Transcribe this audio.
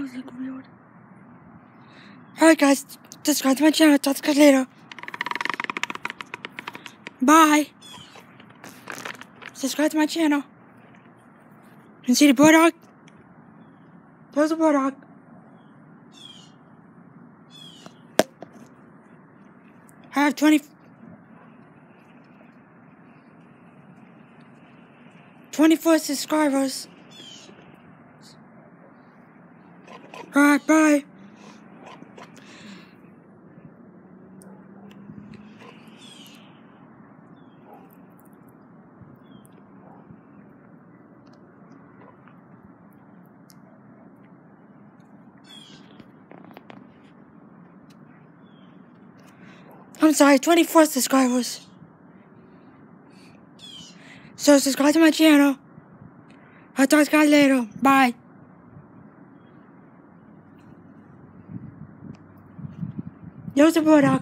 was like weird. Alright guys, subscribe to my channel. Talk to you guys later. Bye. Subscribe to my channel. And see the boy dog? There's a boy dog. I have 20... 24 subscribers. Alright, bye. I'm sorry, 24 subscribers. So subscribe to my channel. I'll talk to you guys later. Bye. よしぼら。